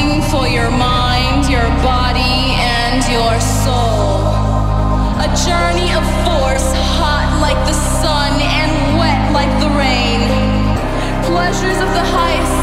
healing for your mind, your body, and your soul. A journey of force, hot like the sun and wet like the rain. Pleasures of the highest.